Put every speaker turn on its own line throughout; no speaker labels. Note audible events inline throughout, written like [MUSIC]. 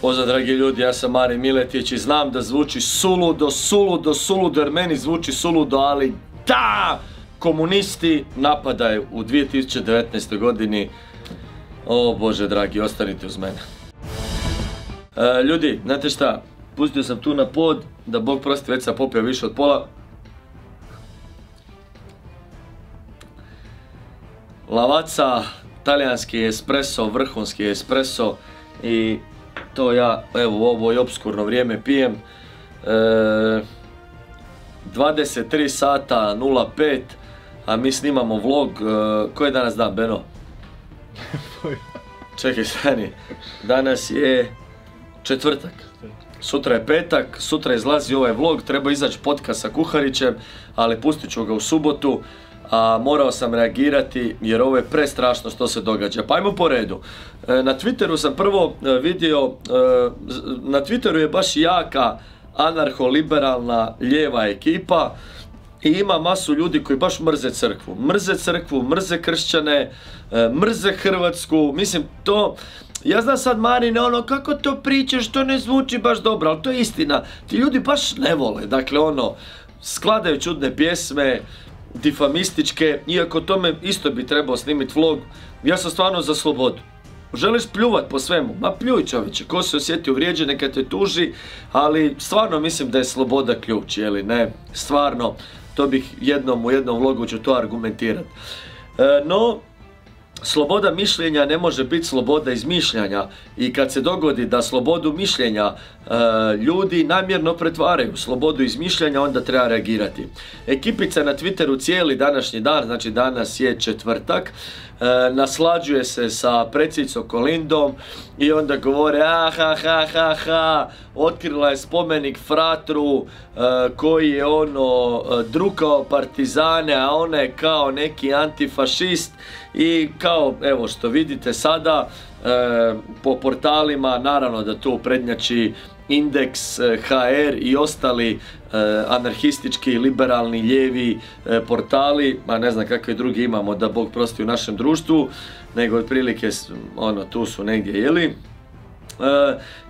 Pozdrav dragi ljudi, ja sam Marin Miletić i znam da zvuči suludo, suludo, suludo jer meni zvuči suludo, ali da! Komunisti napadaju u 2019. godini. O bože dragi, ostanite uz mene. E, ljudi, znate šta, pustio sam tu na pod, da Bog prosti već sam popio više od pola. Lavaca, talijanski espresso, vrhunski espresso i to ja evo u ovo obskurno vrijeme pijem. E, 23 sata 05, a mi snimamo vlog, e, koji je danas dan Beno? [LAUGHS] Čekaj stani, danas je četvrtak. Sutra je petak, sutra izlazi ovaj vlog, treba izaći podcast sa Kuharićem, ali pustit ću ga u subotu a morao sam reagirati jer ovo je prestrašno što se događa. Pa ajmo po redu. E, na Twitteru sam prvo e, vidio, e, na Twitteru je baš jaka anarcho-liberalna lijeva ekipa i ima masu ljudi koji baš mrze crkvu. Mrze crkvu, mrze kršćane, mrze Hrvatsku, mislim to... Ja znam sad Marine, ono, kako to pričaš, to ne zvuči baš dobro, ali to je istina. Ti ljudi baš ne vole, dakle, ono, skladaju čudne pjesme, difamističke, iako tome isto bi trebao snimiti vlog, ja sam stvarno za slobodu. Želiš pljuvat po svemu? Ma pljuj čovječe, ko se osjeti uvrijeđen neka te tuži, ali stvarno mislim da je sloboda ključ, jeli ne? Stvarno, to bih jednom u jednom vlogu ću to argumentirati. E, no, sloboda mišljenja ne može biti sloboda izmišljanja i kad se dogodi da slobodu mišljenja ljudi namjerno pretvaraju slobodu izmišljanja onda treba reagirati. Ekipica na Twitteru cijeli današnji dan, znači danas je četvrtak, e, naslađuje se sa predsjednicom Kolindom i onda govore aha ha ha ha otkrila je spomenik fratru e, koji je ono drukao partizane a ona je kao neki antifašist i kao evo što vidite sada e, po portalima naravno da tu prednjači Indeks, e, HR i ostali e, anarhistički, liberalni, lijevi portali, a ne znam kakve drugi imamo da Bog prosti u našem društvu, nego otprilike ono tu su negdje jeli.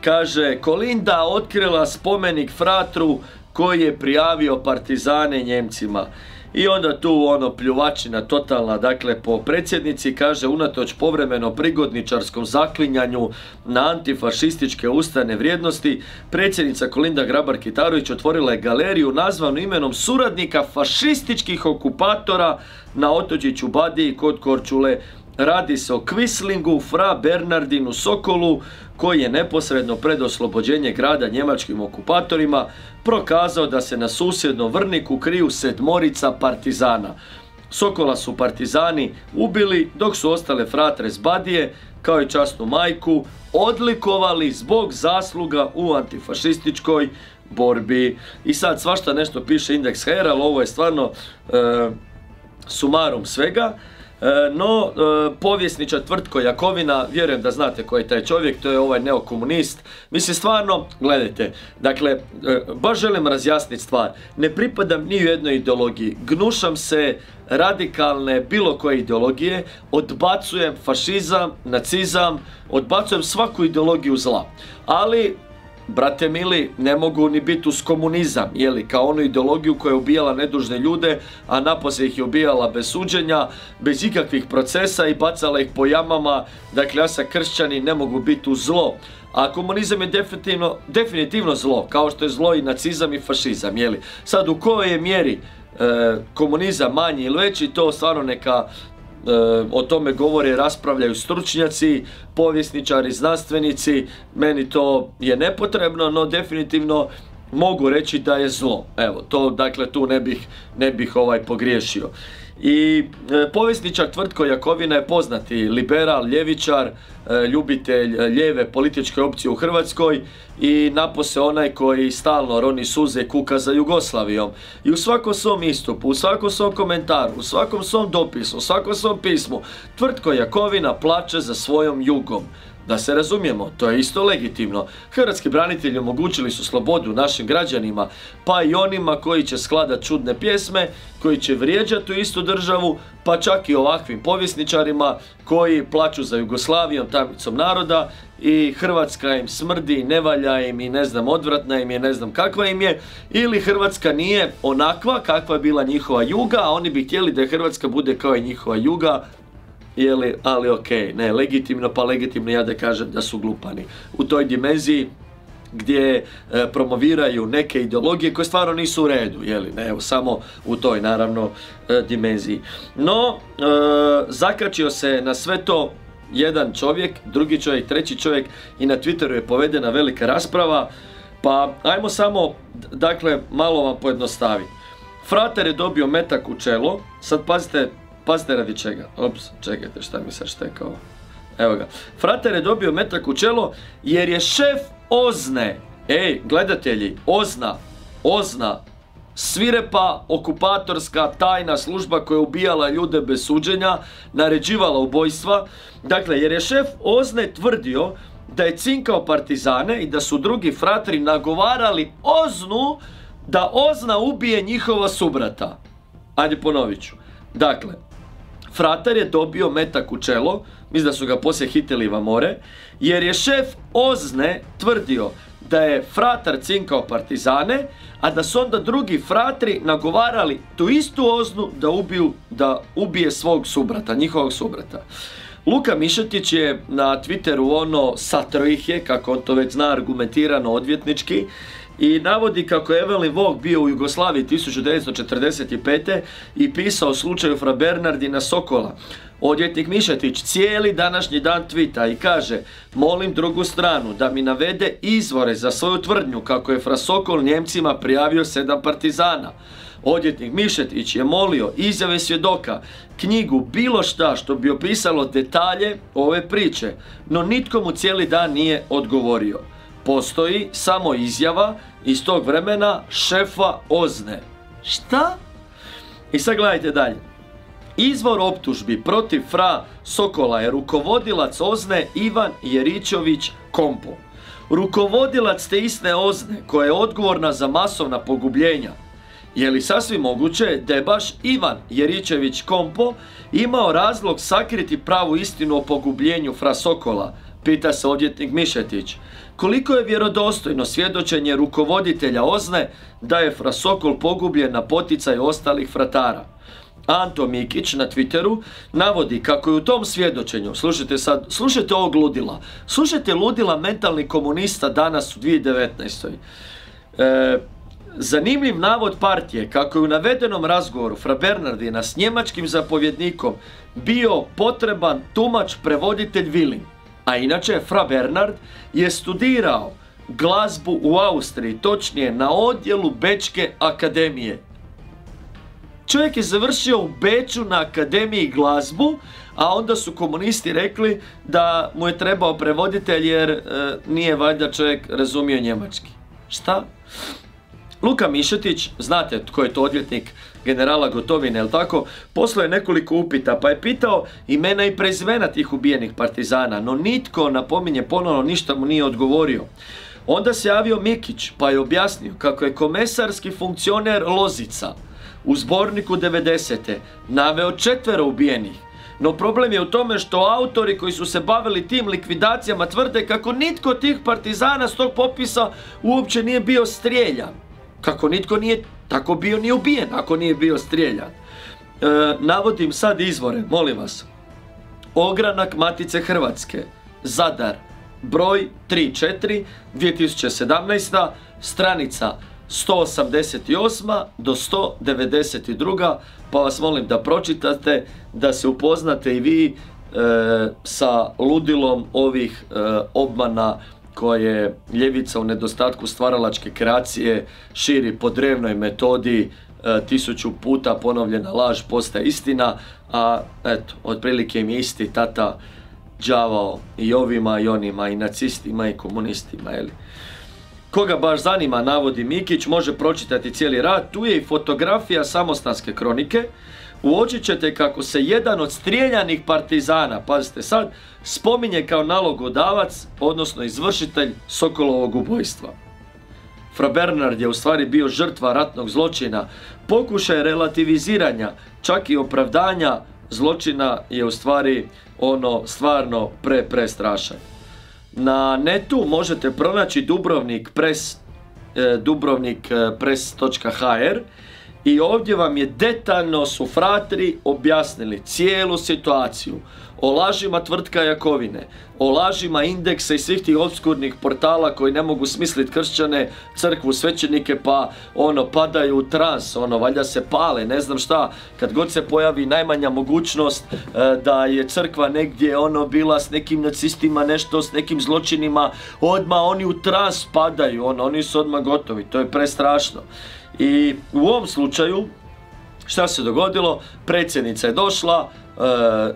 kaže Kolinda otkrila spomenik fratru koji je prijavio partizane Njemcima. I onda tu ono pljuvačina totalna, dakle po predsjednici kaže unatoč povremeno prigodničarskom zaklinjanju na antifašističke ustane vrijednosti, predsjednica Kolinda Grabar-Kitarović otvorila je galeriju nazvanu imenom suradnika fašističkih okupatora na otočiću Badiji kod Korčule Radi se o Kvislingu, Fra Bernardinu Sokolu, koji je neposredno pred oslobođenje grada njemačkim okupatorima prokazao da se na susjednom Vrniku kriju sedmorica partizana. Sokola su partizani ubili dok su ostale fratre z Badije kao i časnu majku odlikovali zbog zasluga u antifašističkoj borbi. I sad svašta nešto piše indeks ali ovo je stvarno e, sumarom svega. E, no, e, povjesničar Tvrtko Jakovina, vjerujem da znate ko je taj čovjek, to je ovaj neokomunist. Mislim, stvarno, gledajte, dakle, e, baš želim razjasniti stvar. Ne pripadam ni u jednoj ideologiji. Gnušam se radikalne bilo koje ideologije, odbacujem fašizam, nacizam, odbacujem svaku ideologiju zla. Ali brate mili, ne mogu ni biti uz komunizam, jeli, kao onu ideologiju koja je ubijala nedužne ljude, a napose ih je ubijala bez suđenja, bez ikakvih procesa i bacala ih po jamama, dakle ja sam kršćani, ne mogu biti u zlo. A komunizam je definitivno, definitivno zlo, kao što je zlo i nacizam i fašizam, jeli. Sad u kojoj je mjeri e, komunizam manji ili veći, to stvarno neka o tome govore, raspravljaju stručnjaci, povjesničari, znanstvenici. Meni to je nepotrebno, no definitivno mogu reći da je zlo. Evo, to dakle tu ne bih, ne bih ovaj pogriješio. I e, povjesničar Tvrtko Jakovina je poznati liberal, ljevičar, e, ljubitelj e, lijeve političke opcije u Hrvatskoj i napose onaj koji stalno roni suze kuka za Jugoslavijom. I u svakom svom istupu, u svakom svom komentaru, u svakom svom dopisu, u svakom svom pismu, Tvrtko Jakovina plače za svojom jugom. Da se razumijemo, to je isto legitimno. Hrvatski branitelji omogućili su slobodu našim građanima, pa i onima koji će skladati čudne pjesme, koji će vrijeđati u istu državu, pa čak i ovakvim povjesničarima koji plaću za Jugoslavijom, tamicom naroda i Hrvatska im smrdi, ne valja im i ne znam, odvratna im je, ne znam kakva im je, ili Hrvatska nije onakva kakva je bila njihova juga, a oni bi htjeli da Hrvatska bude kao i njihova juga, Jeli, ali ok, ne, legitimno pa legitimno ja da kažem da su glupani. U toj dimenziji gdje e, promoviraju neke ideologije koje stvarno nisu u redu, jeli, ne, evo, samo u toj naravno e, dimenziji. No, e, zakačio se na sve to jedan čovjek, drugi čovjek, treći čovjek i na Twitteru je povedena velika rasprava, pa ajmo samo, dakle, malo vam pojednostavi. Frater je dobio metak u čelo, sad pazite Pazite radi čega. Ops, čekajte šta mi sad štekao. Evo ga. Frater je dobio metak u čelo jer je šef Ozne. Ej, gledatelji, Ozna, Ozna, svirepa okupatorska tajna služba koja je ubijala ljude bez suđenja, naređivala ubojstva. Dakle, jer je šef Ozne tvrdio da je cinkao partizane i da su drugi fratri nagovarali Oznu da Ozna ubije njihova subrata. Ajde ponovit ću. Dakle, Fratar je dobio metak u čelo, mislim da su ga poslije hitili va more, jer je šef Ozne tvrdio da je fratar cinkao partizane, a da su onda drugi fratri nagovarali tu istu Oznu da ubiju, da ubije svog subrata, njihovog subrata. Luka Mišetić je na Twitteru ono satro ih je, kako on to već zna argumentirano odvjetnički, i navodi kako je Evelyn Vogue bio u Jugoslaviji 1945. i pisao o slučaju Fra Bernardina Sokola. Odjetnik Mišetić cijeli današnji dan tvita i kaže molim drugu stranu da mi navede izvore za svoju tvrdnju kako je Fra Sokol Njemcima prijavio sedam partizana. Odjetnik Mišetić je molio izjave svjedoka, knjigu, bilo šta što bi opisalo detalje ove priče, no nitko mu cijeli dan nije odgovorio postoji samo izjava iz tog vremena šefa Ozne. Šta? I sad gledajte dalje. Izvor optužbi protiv Fra Sokola je rukovodilac Ozne Ivan Jeričović Kompo. Rukovodilac te iste Ozne koja je odgovorna za masovna pogubljenja. Je li sasvim moguće da je baš Ivan Jeričević Kompo imao razlog sakriti pravu istinu o pogubljenju Fra Sokola, pita se odjetnik Mišetić. Koliko je vjerodostojno svjedočenje rukovoditelja Ozne da je Frasokol pogubljen na poticaj ostalih fratara? Anto Mikić na Twitteru navodi kako je u tom svjedočenju, slušajte sad, slušajte ovog ludila, slušajte ludila mentalni komunista danas u 2019. E, zanimljiv navod partije kako je u navedenom razgovoru Fra Bernardina s njemačkim zapovjednikom bio potreban tumač prevoditelj Vilin. A inače, Fra Bernard je studirao glazbu u Austriji, točnije na odjelu Bečke akademije. Čovjek je završio u Beču na akademiji glazbu, a onda su komunisti rekli da mu je trebao prevoditelj jer e, nije valjda čovjek razumio njemački. Šta? Luka Mišetić, znate tko je to odvjetnik generala Gotovine, jel tako? Poslao je nekoliko upita, pa je pitao imena i prezimena tih ubijenih partizana, no nitko, napominje ponovno, ništa mu nije odgovorio. Onda se javio Mikić, pa je objasnio kako je komesarski funkcioner Lozica u zborniku 90. naveo četvero ubijenih, no problem je u tome što autori koji su se bavili tim likvidacijama tvrde kako nitko tih partizana s tog popisa uopće nije bio strijeljan kako nitko nije tako bio ni ubijen ako nije bio strijeljan. E, navodim sad izvore, molim vas. Ogranak Matice Hrvatske, Zadar, broj 34, 2017. stranica 188. do 192. Pa vas molim da pročitate, da se upoznate i vi e, sa ludilom ovih e, obmana koje ljevica u nedostatku stvaralačke kreacije širi po drevnoj metodi e, tisuću puta ponovljena laž postaje istina, a eto, otprilike im je isti tata đavao i ovima i onima i nacistima i komunistima. Koga baš zanima, navodi Mikić, može pročitati cijeli rad, tu je i fotografija samostanske kronike, uočit ćete kako se jedan od strijeljanih partizana, pazite sad, spominje kao nalogodavac, odnosno izvršitelj Sokolovog ubojstva. Fra Bernard je u stvari bio žrtva ratnog zločina, pokušaj relativiziranja, čak i opravdanja zločina je u stvari ono stvarno pre prestrašan. Na netu možete pronaći Dubrovnik pres e, dubrovnik e, pres.hr i ovdje vam je detaljno su fratri objasnili cijelu situaciju o lažima tvrtka Jakovine, o lažima indeksa i svih tih obskurnih portala koji ne mogu smisliti kršćane, crkvu, svećenike pa ono padaju u trans, ono valjda se pale, ne znam šta, kad god se pojavi najmanja mogućnost e, da je crkva negdje ono bila s nekim nacistima, nešto s nekim zločinima, odmah oni u trans padaju, ono, oni su odmah gotovi, to je prestrašno. I u ovom slučaju, šta se dogodilo? Predsjednica je došla, e,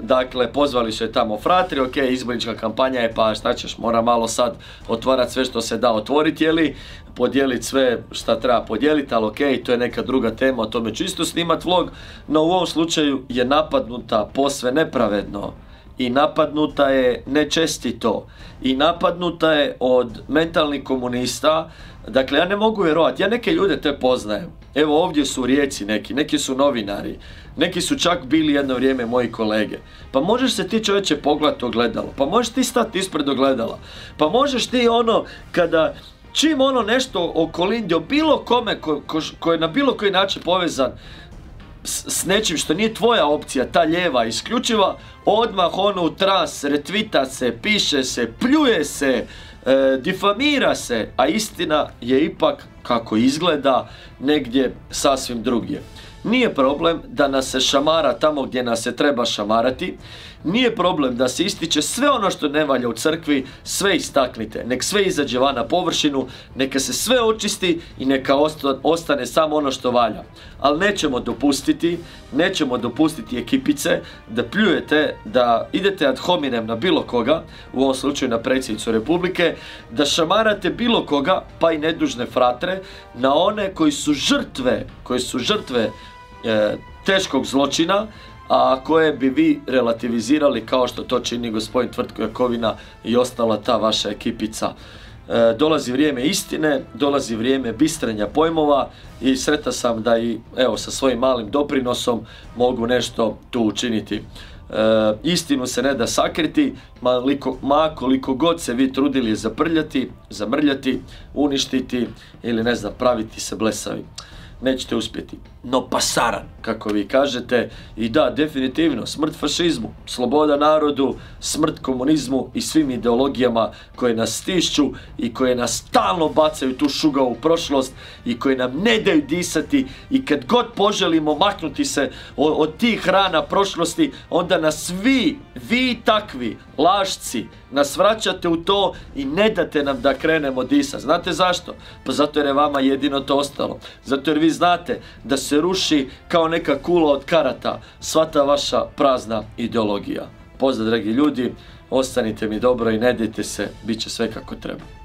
dakle, pozvali su je tamo fratri, ok, izborička kampanja je, pa šta ćeš, mora malo sad otvarati sve što se da otvoriti, jeli, podijeliti sve šta treba podijeliti, ali ok, to je neka druga tema, o tome ću isto snimat vlog, no u ovom slučaju je napadnuta posve nepravedno i napadnuta je nečestito. I napadnuta je od mentalnih komunista. Dakle, ja ne mogu vjerovati, ja neke ljude te poznajem. Evo ovdje su rijeci neki, neki su novinari, neki su čak bili jedno vrijeme moji kolege. Pa možeš se ti čovječe pogledati ogledalo, pa možeš ti stati ispred ogledala, pa možeš ti ono kada čim ono nešto o Kolindi, o bilo kome ko, ko, je na bilo koji način povezan s, nečim što nije tvoja opcija, ta lijeva, isključiva, odmah ono u tras, retvita se, piše se, pljuje se, e, difamira se, a istina je ipak kako izgleda negdje sasvim drugdje. Nije problem da nas se šamara tamo gdje nas se treba šamarati, nije problem da se ističe sve ono što ne valja u crkvi, sve istaknite, nek sve izađe van na površinu, neka se sve očisti i neka ostane samo ono što valja. Ali nećemo dopustiti, nećemo dopustiti ekipice da pljujete, da idete ad hominem na bilo koga, u ovom slučaju na predsjednicu Republike, da šamarate bilo koga, pa i nedužne fratre, na one koji su žrtve, koji su žrtve teškog zločina, a koje bi vi relativizirali kao što to čini gospodin Tvrtko Jakovina i ostala ta vaša ekipica. E, dolazi vrijeme istine, dolazi vrijeme bistrenja pojmova i sreta sam da i evo sa svojim malim doprinosom mogu nešto tu učiniti. E, istinu se ne da sakriti, ma koliko god se vi trudili zaprljati, zamrljati, uništiti ili ne znam praviti se blesavi nećete uspjeti. No pasaran, kako vi kažete, i da, definitivno, smrt fašizmu, sloboda narodu, smrt komunizmu i svim ideologijama koje nas stišću i koje nas stalno bacaju tu u prošlost i koje nam ne daju disati i kad god poželimo maknuti se od, tih rana prošlosti, onda nas vi, vi takvi, lašci, nas vraćate u to i ne date nam da krenemo disa. Znate zašto? Pa zato jer je vama jedino to ostalo. Zato jer vi znate da se ruši kao neka kula od karata sva ta vaša prazna ideologija. Pozdrav dragi ljudi, ostanite mi dobro i ne dajte se, bit će sve kako treba.